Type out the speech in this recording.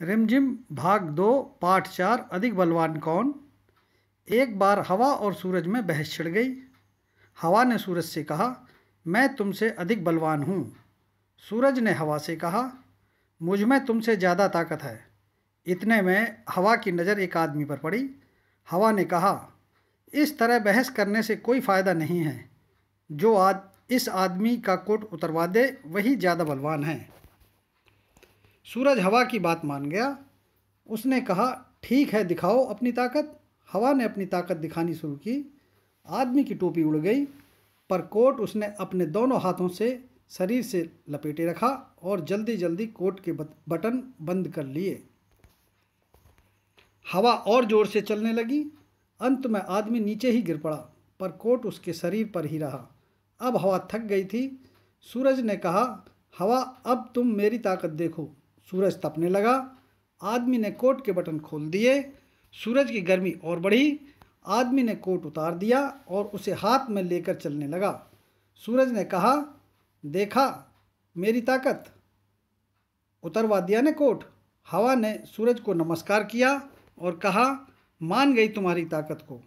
रिमझिम भाग दो, पाठ चार, अधिक बलवान कौन? एक बार हवा और सूरज में बहस छिड़ गई। हवा ने सूरज से कहा, मैं तुमसे अधिक बलवान हूँ। सूरज ने हवा से कहा, मुझमें तुमसे ज़्यादा ताकत है। इतने में हवा की नज़र एक आदमी पर पड़ी। हवा ने कहा, इस तरह बहस करने से कोई फ़ायदा नहीं है। जो आज इस आदमी का कोट उतरवा दे, वही ज़्यादा बलवान है। सूरज हवा की बात मान गया। उसने कहा, ठीक है, दिखाओ अपनी ताकत। हवा ने अपनी ताकत दिखानी शुरू की। आदमी की टोपी उड़ गई, पर कोट उसने अपने दोनों हाथों से शरीर से लपेटे रखा और जल्दी जल्दी कोट के बटन बंद कर लिए। हवा और ज़ोर से चलने लगी। अंत में आदमी नीचे ही गिर पड़ा, पर कोट उसके शरीर पर ही रहा। अब हवा थक गई थी। सूरज ने कहा, हवा, अब तुम मेरी ताकत देखो। सूरज तपने लगा। आदमी ने कोट के बटन खोल दिए। सूरज की गर्मी और बढ़ी। आदमी ने कोट उतार दिया और उसे हाथ में लेकर चलने लगा। सूरज ने कहा, देखा, मेरी ताकत। उतरवा दिया ने कोट। हवा ने सूरज को नमस्कार किया और कहा, मान गई तुम्हारी ताकत को।